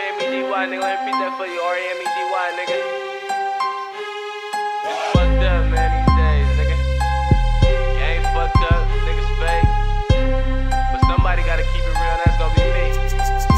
Nigga. Let me repeat that for you. R-E-M-E-D-Y, nigga. It's fucked up, man, these days, nigga. Game fucked up, niggas fake. But somebody gotta keep it real, that's gonna be me.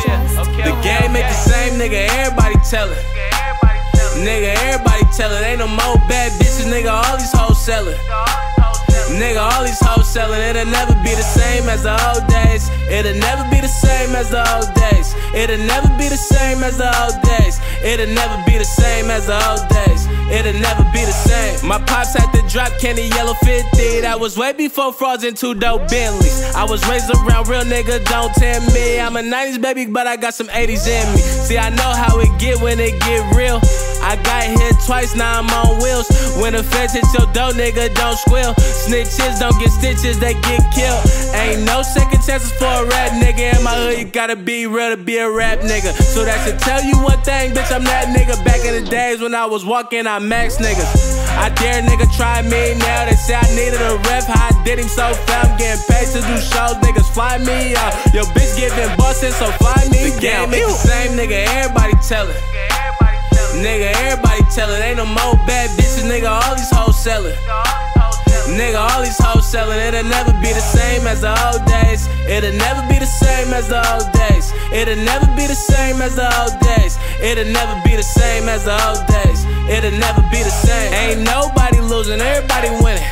Yeah, okay, The okay, game ain't the same, nigga. Everybody tell it. Nigga, everybody tell it. Nigga, everybody tell it. Ain't no more bad bitches, nigga. All these hoes sellin'. Nigga, all these hoes it. Nigga, all these hoes sellin'. It'll never be the same as the old days. It'll never be the same as the old days. It'll never be the same as the old days. It'll never be the same as the old days. It'll never be the same. My pops had to drop candy Yellow 50. That was way before and two dope Bentleys. I was raised around real nigga, don't tempt me. I'm a 90s baby, but I got some 80s in me. See, I know how it get when it get real. I got hit twice, now I'm on wheels. When the feds hit your dough, nigga, don't squeal. Snitches don't get stitches, they get killed. Ain't no second chances for a rap nigga. In my hood, you gotta be real to be a rap nigga. So that should tell you one thing, bitch, I'm that nigga. Back in the days when I was walking, I max niggas. I dare nigga try me now. They say I needed a ref, how I did him so fast. I'm getting paid to do shows, niggas fly me out. Yo, bitch getting bustin', so fly me The down. game Ain't the same, nigga, everybody tell it. Nigga, everybody tell it. Nigga, everybody tell it. Ain't no more bad bitches, nigga. All these hoes sellin'. Nigga, all these hoes sellin'. It'll never be the same as the old days. It'll never be the same as the old days. It'll never be the same as the old days. It'll never be the same as the old days. It'll never be the same. Ain't nobody losing, everybody winning.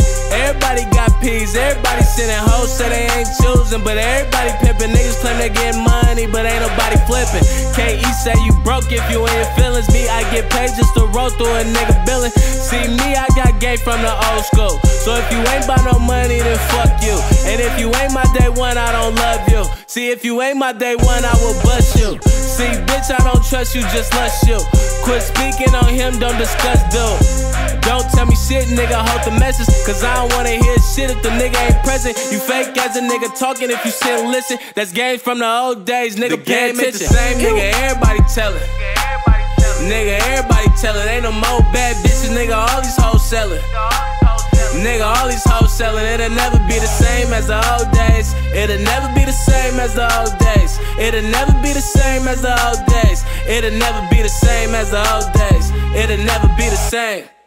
Everybody got peas, everybody sending hoes, say they ain't choosing. But everybody pimping, niggas claim they getting money, but ain't nobody flipping. KE say you broke if you ain't feelings. Me, I get paid just to roll through a nigga billing. See me, I got gay from the old school. So if you ain't buy no money, then fuck you. And if you ain't my day one, I don't love you. See, if you ain't my day one, I will bust you. See, bitch, I don't trust you, just lust you. Quit speaking on him, don't discuss dude. Don't tell me shit, nigga, hold the message. Cause I don't wanna hear shit if the nigga ain't present. You fake as a nigga talking if you sit and listen. That's games from the old days, nigga. The game ain't the same, nigga. Everybody tell it. Nigga, everybody tell it. Nigga, everybody tell it. Ain't no more bad bitches, nigga. All these hoes sellin'. Nigga, all these hoes tell it. Nigga, all these hoes sellin'. It'll never be the same as the old days. It'll never be the same as the old days. It'll never be the same as the old days. It'll never be the same as the old days. It'll never be the same.